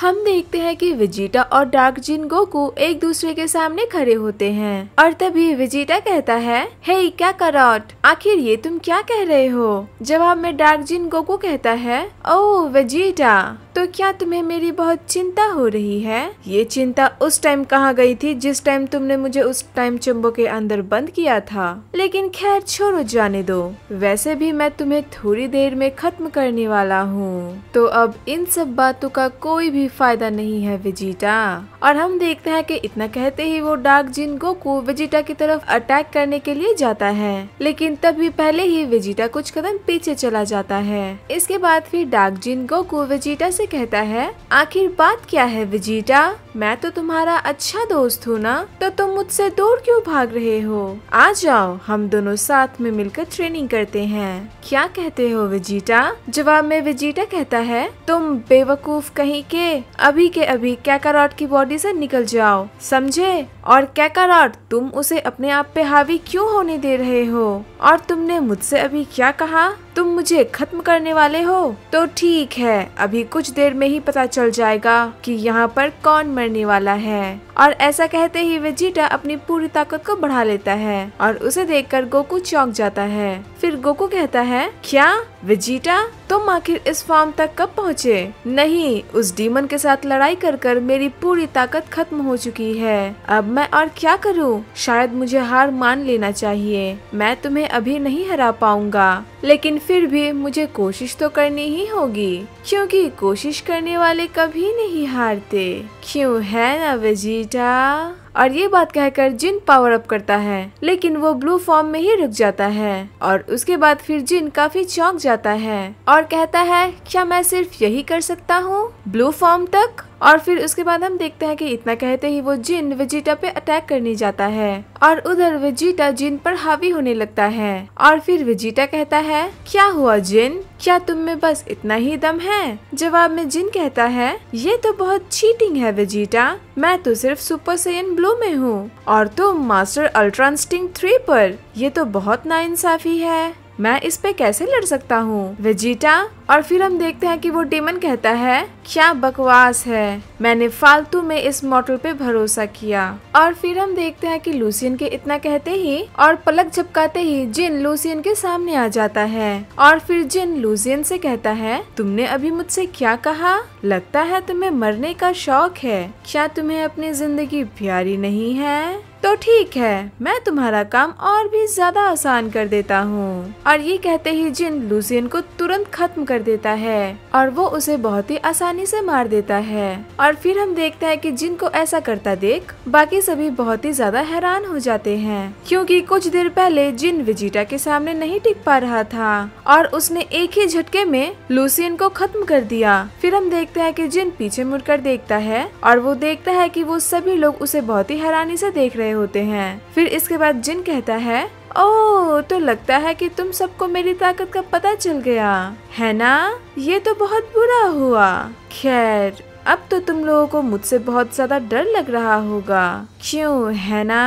हम देखते हैं कि विजिटा और डार्क जिन गोकू एक दूसरे के सामने खड़े होते हैं। और तभी विजिटा कहता है हे hey, क्या करौट आखिर ये तुम क्या कह रहे हो? जवाब में डार्क जिन गोकू कहता है ओ विजिटा तो क्या तुम्हें मेरी बहुत चिंता हो रही है? ये चिंता उस टाइम कहाँ गई थी जिस टाइम तुमने मुझे उस टाइम चुम्बो के अंदर बंद किया था? लेकिन खैर छोड़ो, जाने दो। वैसे भी मैं तुम्हें थोड़ी देर में खत्म करने वाला हूँ। तो अब इन सब बातों का कोई भी फ़ायदा नहीं है, विजिटा। और हम देखते हैं कि इतना कहते ही वो डार्क जिन को विजिटा की तरफ़ अटैक करने के लिए जाता है। लेकिन तभी पहले ही विजिटा कुछ कदम पीछे चला जाता है। इसके बाद फिर डार्क जिन को विजिटा से कहता है आखिर बात क्या है विजिटा मैं तो तुम्हारा अच्छा दोस्त हूँ ना? तो तुम मुझसे दूर क्यों भाग रहे हो? आ जाओ, हम दोनों साथ में मिलकर ट्रेनिंग करते हैं। क्या कहते हो विजीटा जवाब में विजीटा कहता है, तुम बेवकूफ़ कहीं के, अभी के अभी कैकारॉट की बॉडी से निकल जाओ। समझे? और कैकारॉट, तुम उसे अपने आप पे हावी क्यों होने दे रहे हो? और तुमने मुझसे अभी क्या कहा? तुम मुझे खत्म करने वाले हो? तो ठीक है, अभी कुछ देर में ही पता चल जाएगा कि यहाँ पर कौन मरने वाला है। और ऐसा कहते ही वेजिटा अपनी पूरी ताकत को बढ़ा लेता है और उसे देखकर गोकू चौंक जाता है। फिर गोकू कहता है, क्या? वेजिटा, तुम आखिर इस फॉर्म तक कब पहुँचे? नहीं, उस डीमन के साथ लड़ाई कर कर मेरी पूरी ताकत खत्म हो चुकी है। अब मैं और क्या करूँ? शायद मुझे हार मान लेना चाहिए। मैं तुम्हें अभी नहीं हरा पाऊँगा। लेकिन फिर भी मुझे कोशिश तो करनी ही होगी। क्योंकि कोशिश करने वाले कभी नहीं हारते। क्यों है ना वेजिटा? और ये बात कहकर जिन पावर अप करता है, लेकिन वो ब्लू फॉर्म में ही रुक जाता है। और उसके बाद फिर जिन काफ़ी चौंक जाता है और कहता है, क्या मैं सिर्फ़ यही कर सकता हूँ? ब्लू फॉर्म तक और फिर उसके बाद हम देखते हैं कि इतना कहते ही वो जिन वेजिटा पे अटैक करने जाता है, और उधर वेजिटा जिन पर हावी होने लगता है। और फिर वेजिटा कहता है, क्या हुआ जिन? क्या तुम में बस इतना ही दम है? जवाब में जिन कहता है, ये तो बहुत चीटिंग है वेजिटा मैं तो सिर्फ़ सुपर सेन ब्लू में हूँ। और तुम मास्टर अल्ट्रास्टिंग थ्री पर। ये तो बहुत नाइंसाफी है। मैं इस पे कैसे लड़ सकता हूँ? वेजिटा और फिर हम देखते हैं कि वो डेमन कहता है, क्या बकवास है? मैंने फालतू में इस मॉडल पे भरोसा किया। और फिर हम देखते हैं कि लूसियन के इतना कहते ही और पलक झपकाते ही जिन लूसियन के सामने आ जाता है। और फिर जिन लूसियन से कहता है, तुमने अभी मुझसे क्या कहा? लगता है तुम्हें मरने का शौक है। क्या तुम्हें अपनी ज़िंदगी प्यारी नहीं है? तो ठीक है, मैं तुम्हारा काम और भी ज़्यादा आसान कर देता हूँ। और ये कहते ही जिन लूसियन को तुरंत खत्म कर देता है और वो उसे बहुत ही आसानी से मार देता है। और फिर हम देखते हैं कि जिन को ऐसा करता देख, बाकी सभी बहुत ही ज़्यादा हैरान हो जाते हैं, क्योंकि कुछ देर पहले जिन विजिटा के सामने नहीं टिक पा रहा था और उसने एक ही झटके में लूसियन को खत्म कर दिया। फिर हम देखते हैं कि जिन पीछे मुड़कर देखता है और वो देखता है कि वो सभी लोग उसे बहुत ही हैरानी से देख रहे होते हैं। फिर इसके बाद जिन कहता है ओह तो लगता है कि तुम सबको मेरी ताकत का पता चल गया। है ना? ये तो बहुत बुरा हुआ। खैर, अब तो तुम लोगों को मुझसे बहुत ज़्यादा डर लग रहा होगा। क्यों, है ना?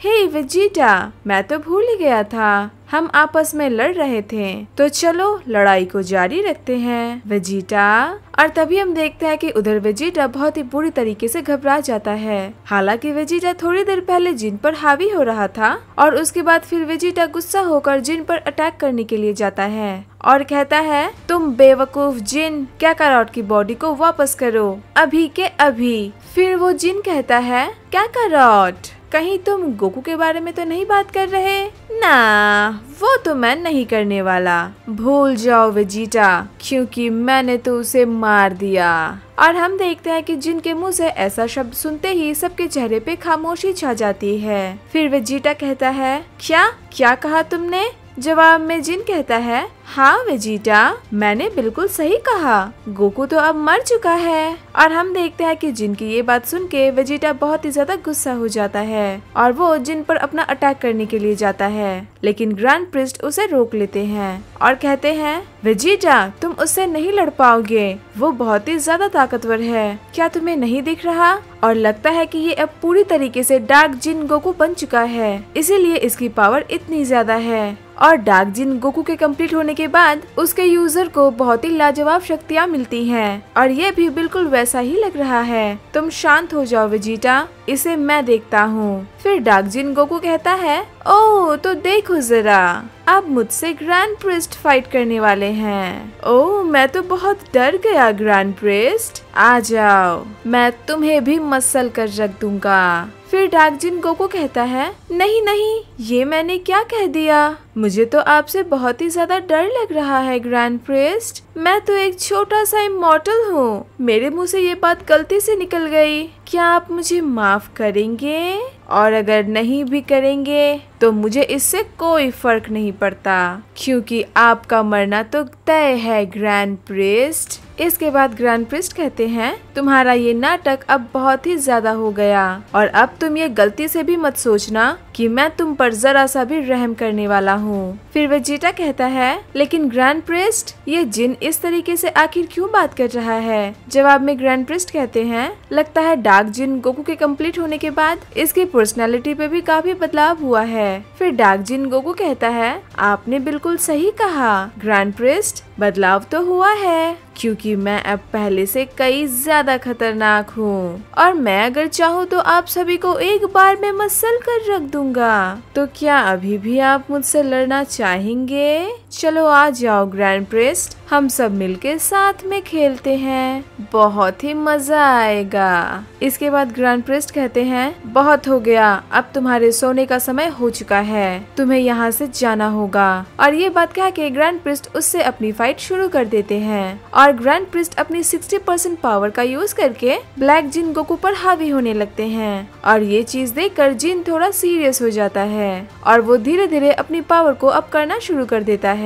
हे वेजिटा, मैं तो भूल गया था। हम आपस में लड़ रहे थे। तो चलो, लड़ाई को जारी रखते हैं। वेजिटा और तभी हम देखते हैं कि उधर वेजिटा बहुत ही बुरी तरीके से घबरा जाता है। हालाँकि वेजिटा थोड़ी देर पहले जिन पर हावी हो रहा था, और उसके बाद फिर वेजिटा गुस्सा होकर जिन पर अटैक करने के लिए जाता है, और कहता है, तुम बेवकूफ़ जिन, क्या करॉट की बॉडी को वापस करो, अभी के अभी। फिर वो जिन कहता है, क्या करॉट कहीं तुम गोकू के बारे में तो नहीं बात कर रहे? ना, वो तो मैं नहीं करने वाला। भूल जाओ वेजिटा, क्योंकि मैंने तो उसे मार दिया। और हम देखते हैं कि जिनके मुँह से ऐसा शब्द सुनते ही सबके चेहरे पे खामोशी छा जाती है। फिर वेजिटा कहता है, क्या? क्या कहा तुमने? जवाब में जिन कहता है हाँ वेजिटा, मैंने बिल्कुल सही कहा। गोकू तो अब मर चुका है। और हम देखते हैं कि जिन की ये बात सुन के वेजिटा बहुत ही ज़्यादा गुस्सा हो जाता है और वो जिन पर अपना अटैक करने के लिए जाता है। लेकिन ग्रैंड प्रिस्ट उसे रोक लेते हैं और कहते हैं, वेजिटा, तुम उससे नहीं लड़ पाओगे। वो बहुत ही ज़्यादा ताकतवर है। क्या तुम्हें नहीं दिख रहा? और लगता है कि ये अब पूरी तरीके से डार्क जिन गोकू बन चुका है। इसीलिए इसकी पावर इतनी ज़्यादा है। और डार्क जिन गोकू के कंप्लीट होने के बाद उसके यूज़र को बहुत ही लाजवाब शक्तियाँ मिलती हैं। और ये भी बिल्कुल वैसा ही लग रहा है। तुम शांत हो जाओ वेजिटा इसे मैं देखता हूँ। फिर डार्क जिन गोकू कहता है ओह तो देखो जरा। आप मुझसे ग्रैंड प्रिस्ट फाइट करने वाले हैं। ओह, मैं तो बहुत डर गया ग्रैंड प्रिस्ट आ जाओ। मैं तुम्हें भी मसल कर रख दूँगा। फिर डार्कजिन गोको कहता है, नहीं नहीं, ये मैंने क्या कह दिया? मुझे तो आपसे बहुत ही ज़्यादा डर लग रहा है ग्रैंड प्रिस्ट मैं तो एक छोटा सा इमोटल हूँ। मेरे मुँह से ये बात गलती से निकल गई। क्या आप मुझे माफ़ करेंगे? और अगर नहीं भी करेंगे तो मुझे इससे कोई फ़र्क नहीं पड़ता। क्योंकि आपका मरना तो तय है ग्रैंड प्रिस्ट इसके बाद ग्रैंड प्रिस्ट कहते हैं, तुम्हारा ये नाटक अब बहुत ही ज़्यादा हो गया। और अब तुम ये गलती से भी मत सोचना कि मैं तुम पर जरा सा भी रहम करने वाला हूँ। फिर वेजिटा कहता है, लेकिन ग्रैंड प्रिस्ट, ये जिन इस तरीके से आखिर क्यों बात कर रहा है? जवाब में ग्रैंड प्रिस्ट कहते हैं, लगता है डार्क जिन गोकू के कंप्लीट होने के बाद इसकी पर्सनैलिटी पे भी काफ़ी बदलाव हुआ है। फिर डार्क जिन गोकू कहता है, आपने बिल्कुल सही कहा। ग्रैंड प्रिस्ट, बदलाव तो हुआ है। क्योंकि मैं अब पहले से कई ज़्यादा खतरनाक हूँ। और मैं अगर चाहूँ तो आप सभी को एक बार में मसल कर रख दूँगा। तो क्या अभी भी आप मुझसे लड़ना चाहेंगे? चलो आ जाओ ग्रैंड प्रिस्ट हम सब मिलके साथ में खेलते हैं। बहुत ही मज़ा आएगा। इसके बाद ग्रैंड प्रिस्ट कहते हैं, बहुत हो गया। अब तुम्हारे सोने का समय हो चुका है। तुम्हें यहाँ से जाना होगा। और ये बात कह के ग्रैंड प्रिस्ट उससे अपनी फाइट शुरू कर देते हैं। और ग्रैंड प्रिस्ट अपनी 60 परसेंट पावर का यूज़ करके ब्लैक जिन गोकू पर हावी होने लगते हैं। और ये चीज़ देखकर जिन थोड़ा सीरियस हो जाता है। और वो धीरे धीरे अपनी पावर को अप करना शुरू कर देता है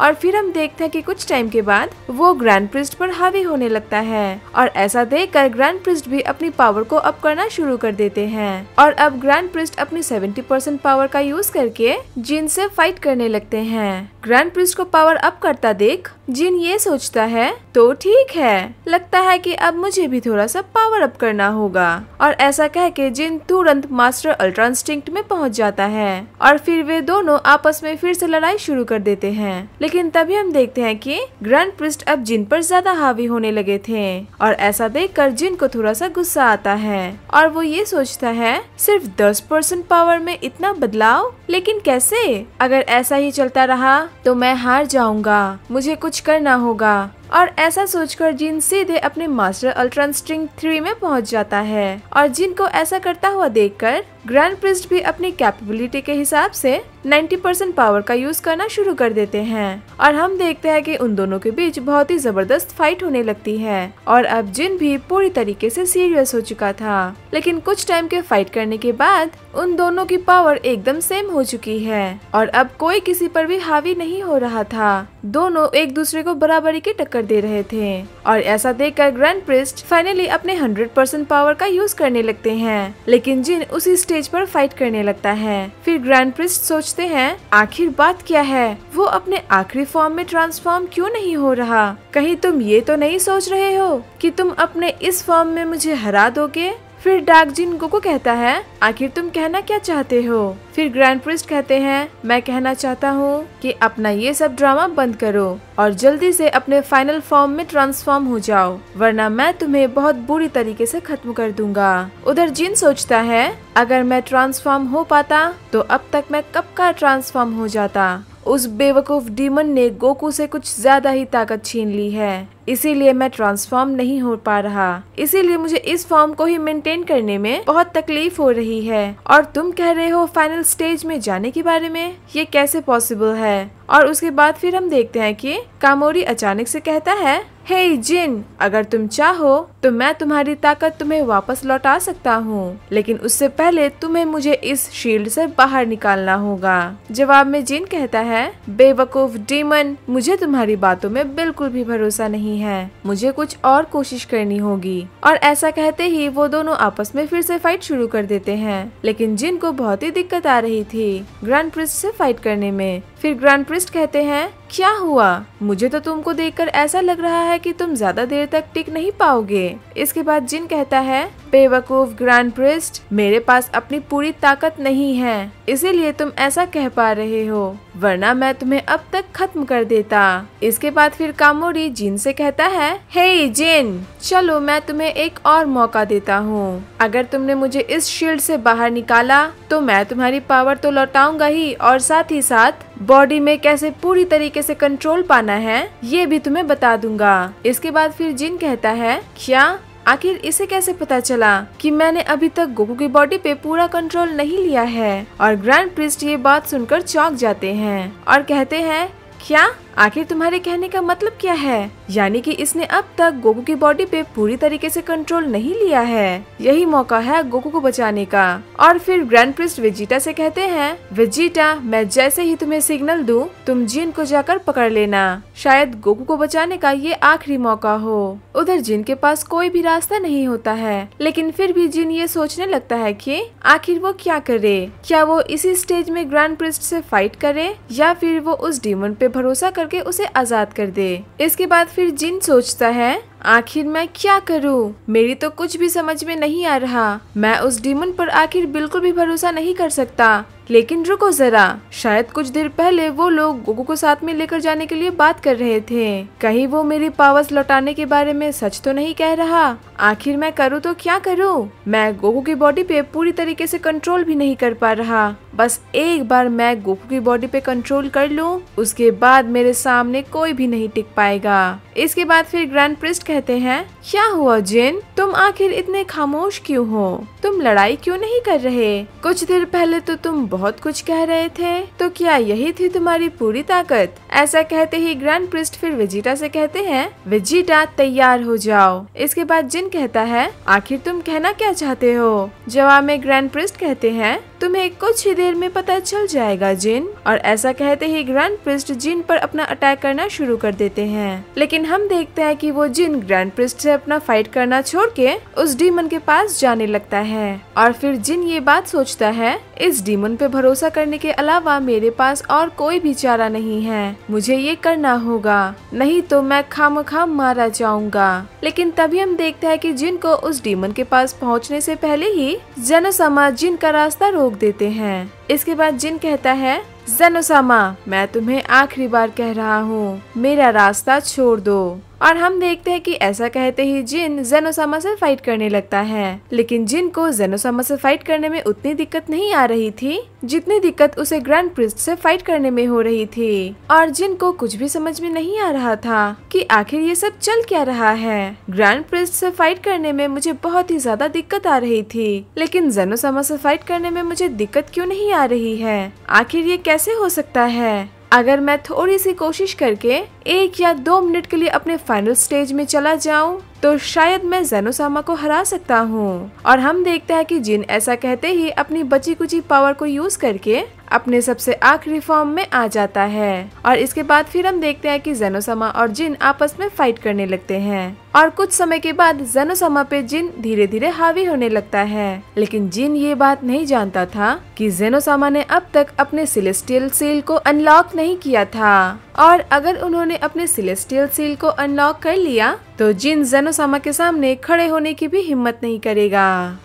और फिर हम देखते हैं कि कुछ टाइम के बाद वो ग्रैंड प्रिस्ट पर हावी होने लगता है। और ऐसा देख कर ग्रैंड प्रिस्ट भी अपनी पावर को अप करना शुरू कर देते हैं। और अब ग्रैंड प्रिस्ट अपनी 70 परसेंट पावर का यूज़ करके जिन से फाइट करने लगते हैं। ग्रैंड प्रिस्ट को पावर अप करता देख जिन ये सोचता है तो ठीक है। लगता है कि अब मुझे भी थोड़ा सा पावर अप करना होगा। और ऐसा कह के जिन तुरंत मास्टर अल्ट्रा इंस्टिंक्ट में पहुँच जाता है। और फिर वे दोनों आपस में फिर से लड़ाई शुरू कर देते हैं। लेकिन तभी हम देखते हैं कि ग्रैंड प्रिस्ट अब जिन पर ज़्यादा हावी होने लगे थे, और ऐसा देखकर जिन को थोड़ा सा गुस्सा आता है, और वो ये सोचता है, सिर्फ़ दस परसेंट पावर में इतना बदलाव? लेकिन कैसे? अगर ऐसा ही चलता रहा तो मैं हार जाऊँगा, मुझे कुछ करना होगा। और ऐसा सोचकर जिन सीधे अपने मास्टर अल्ट्रन स्ट्रिंग थ्री में पहुँच जाता है, और जिन को ऐसा करता हुआ देखकर ग्रैंड प्रिस्ट भी अपनी कैपेबिलिटी के हिसाब से 90 परसेंट पावर का यूज़ करना शुरू कर देते हैं। और हम देखते हैं कि उन दोनों के बीच बहुत ही ज़बरदस्त फाइट होने लगती है। और अब जिन भी पूरी तरीके से सीरियस हो चुका था। लेकिन कुछ टाइम के फाइट करने के बाद उन दोनों की पावर एकदम सेम हो चुकी है। और अब कोई किसी पर भी हावी नहीं हो रहा था। दोनों एक दूसरे को बराबरी की टक्कर दे रहे थे। और ऐसा देखकर ग्रैंड प्रिस्ट फाइनली अपने 100 परसेंट पावर का यूज़ करने लगते हैं। लेकिन जिन उसी स्टेज पर फाइट करने लगता है। फिर ग्रैंड प्रिंस सोचते हैं, आखिर बात क्या है? वो अपने आखिरी फॉर्म में ट्रांसफॉर्म क्यों नहीं हो रहा? कहीं तुम ये तो नहीं सोच रहे हो कि तुम अपने इस फॉर्म में मुझे हरा दोगे? फिर डार्क जिन गोको कहता है, आखिर तुम कहना क्या चाहते हो? फिर ग्रैंड प्रिस्ट कहते हैं, मैं कहना चाहता हूँ कि अपना ये सब ड्रामा बंद करो और जल्दी से अपने फाइनल फॉर्म में ट्रांसफॉर्म हो जाओ, वरना मैं तुम्हें बहुत बुरी तरीके से खत्म कर दूँगा। उधर जिन सोचता है, अगर मैं ट्रांसफॉर्म हो पाता तो अब तक मैं कब का ट्रांसफॉर्म हो जाता? उस बेवकूफ़ डीमन ने गोकू से कुछ ज़्यादा ही ताकत छीन ली है। इसीलिए मैं ट्रांसफॉर्म नहीं हो पा रहा। इसीलिए मुझे इस फॉर्म को ही मेंटेन करने में बहुत तकलीफ़ हो रही है। और तुम कह रहे हो फाइनल स्टेज में जाने के बारे में? ये कैसे पॉसिबल है? और उसके बाद फिर हम देखते हैं कि कामोरी अचानक से कहता है हे hey, जिन अगर तुम चाहो तो मैं तुम्हारी ताकत तुम्हें वापस लौटा सकता हूँ लेकिन उससे पहले तुम्हें मुझे इस शील्ड से बाहर निकालना होगा। जवाब में जिन कहता है बेवकूफ़ डीमन मुझे तुम्हारी बातों में बिल्कुल भी भरोसा नहीं है मुझे कुछ और कोशिश करनी होगी। और ऐसा कहते ही वो दोनों आपस में फिर से फाइट शुरू कर देते हैं। लेकिन जिन को बहुत ही दिक्कत आ रही थी ग्रैंड प्रिस्ट से फाइट करने में फिर ग्रैंड प्रिस्ट कहते हैं क्या हुआ? मुझे तो तुमको देखकर ऐसा लग रहा है कि तुम ज़्यादा देर तक टिक नहीं पाओगे। इसके बाद जिन कहता है बेवकूफ़ ग्रैंड प्रिस्ट मेरे पास अपनी पूरी ताकत नहीं है इसीलिए तुम ऐसा कह पा रहे हो वरना मैं तुम्हें अब तक खत्म कर देता। इसके बाद फिर कामोरी जिन से कहता है हे hey, जिन चलो मैं तुम्हें एक और मौका देता हूँ। अगर तुमने मुझे इस शील्ड से बाहर निकाला तो मैं तुम्हारी पावर तो लौटाऊँगा ही और साथ ही साथ बॉडी में कैसे पूरी तरीके से कंट्रोल पाना है, ये भी तुम्हें बता दूँगा। इसके बाद फिर जिन कहता है, क्या? आखिर इसे कैसे पता चला कि मैंने अभी तक गोकू की बॉडी पे पूरा कंट्रोल नहीं लिया है? और ग्रैंड प्रिस्ट ये बात सुनकर चौंक जाते हैं और कहते हैं, क्या? आखिर तुम्हारे कहने का मतलब क्या है? यानी कि इसने अब तक गोकू की बॉडी पे पूरी तरीके से कंट्रोल नहीं लिया है। यही मौका है गोकू को बचाने का। और फिर ग्रैंड प्रिस्ट वेजिटा से कहते हैं वेजिटा मैं जैसे ही तुम्हें सिग्नल दूँ, तुम जिन को जाकर पकड़ लेना। शायद गोकू को बचाने का ये आखिरी मौका हो। उधर जिन के पास कोई भी रास्ता नहीं होता है। लेकिन फिर भी जिन ये सोचने लगता है कि आखिर वो क्या करे? क्या वो इसी स्टेज में ग्रैंड प्रिस्ट से फाइट करे? या फिर वो उस डीमन पे भरोसा करके उसे आज़ाद कर दे। इसके बाद फिर जिन सोचता है, आखिर मैं क्या करूँ? मेरी तो कुछ भी समझ में नहीं आ रहा। मैं उस डीमन पर आखिर बिल्कुल भी भरोसा नहीं कर सकता। लेकिन रुको जरा। शायद कुछ देर पहले वो लोग गोगो को साथ में लेकर जाने के लिए बात कर रहे थे। कहीं वो मेरी पावर्स लौटाने के बारे में सच तो नहीं कह रहा? आखिर मैं करूँ तो क्या करूँ? मैं गोगो की बॉडी पे पूरी तरीके से कंट्रोल भी नहीं कर पा रहा। बस एक बार मैं गोकू की बॉडी पे कंट्रोल कर लूँ, उसके बाद मेरे सामने कोई भी नहीं टिक पाएगा। इसके बाद फिर ग्रैंड प्रिस्ट कहते हैं क्या हुआ जिन? तुम आखिर इतने खामोश क्यों हो? तुम लड़ाई क्यों नहीं कर रहे? कुछ देर पहले तो तुम बहुत कुछ कह रहे थे तो क्या यही थी तुम्हारी पूरी ताकत? ऐसा कहते ही ग्रैंड प्रिस्ट फिर वेजिटा से कहते हैं वेजिटा तैयार हो जाओ। इसके बाद जिन कहता है, आखिर तुम कहना क्या चाहते हो? जवाब में ग्रैंड प्रिस्ट कहते हैं, तुम्हें कुछ ही देर में पता चल जाएगा, जिन। और ऐसा कहते ही ग्रैंड प्रिस्ट जिन पर अपना अटैक करना शुरू कर देते हैं। लेकिन हम देखते हैं कि वो जिन ग्रैंड प्रिस्ट से अपना फाइट करना छोड़ के उस डीमन के पास जाने लगता है। और फिर जिन ये बात सोचता है, इस डीमन पे भरोसा करने के अलावा मेरे पास और कोई भी चारा नहीं है। मुझे ये करना होगा, नहीं तो मैं खाम खाम मारा जाऊँगा। लेकिन तभी हम देखते हैं कि जिन को उस डीमन के पास पहुँचने से पहले ही जनोसामा जिन का रास्ता रोक देते हैं। इसके बाद जिन कहता है, जनोसामा, मैं तुम्हें आखिरी बार कह रहा हूँ, मेरा रास्ता छोड़ दो। और हम देखते हैं कि ऐसा कहते ही जिन जेनोसामा से फाइट करने लगता है। लेकिन जिन को जेनोसामा से फाइट करने में उतनी दिक्कत नहीं आ रही थी, जितनी दिक्कत उसे ग्रैंड प्रिस्ट से फाइट करने में हो रही थी। और जिन को कुछ भी समझ में नहीं आ रहा था कि आखिर ये सब चल क्या रहा है। ग्रैंड प्रिस्ट से फाइट करने में मुझे बहुत ही ज़्यादा दिक्कत आ रही थी, लेकिन जेनोसामा से फाइट करने में मुझे दिक्कत क्यों नहीं आ रही है? आखिर ये कैसे हो सकता है? अगर मैं थोड़ी सी कोशिश करके एक या दो मिनट के लिए अपने फाइनल स्टेज में चला जाऊँ तो शायद मैं जेनोसामा को हरा सकता हूँ। और हम देखते हैं कि जिन ऐसा कहते ही अपनी बची कुची पावर को यूज़ करके अपने सबसे आखिरी फॉर्म में आ जाता है। और इसके बाद फिर हम देखते हैं कि जेनोसामा और जिन आपस में फाइट करने लगते हैं। और कुछ समय के बाद जेनोसामा पे जिन धीरे धीरे हावी होने लगता है। लेकिन जिन ये बात नहीं जानता था कि जेनोसामा ने अब तक अपने सिलेस्टियल सील को अनलॉक नहीं किया था। और अगर उन्होंने अपने सिलेस्टियल सील को अनलॉक कर लिया तो जिन जेनोसामा के सामने खड़े होने की भी हिम्मत नहीं करेगा।